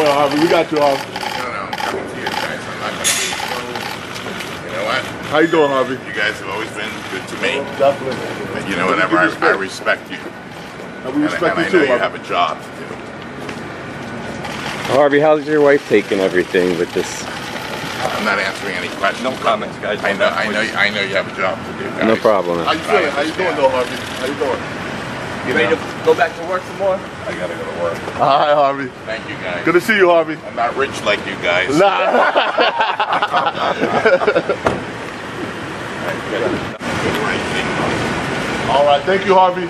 Harvey. We got you, Harvey. No, no, I'm coming to you guys. I'm not gonna be. You know what? How you doing, Harvey? You guys have always been good to me. Definitely. But you know, whenever I, I respect you. And we respect and I you know too, you Harvey. have a job to do. Harvey, how's your wife taking everything with this? I'm not answering any questions. No comments, guys. I know, I know, I know you have a job to do. Guys. No problem. How you feeling? How you doing, though, Harvey? How you doing? You Ready know, to go back to work some more? I gotta go to work. All right, Harvey. Thank you guys. Good to see you, Harvey. I'm not rich like you guys. Nah. Good right thing. All right. Thank you, Harvey.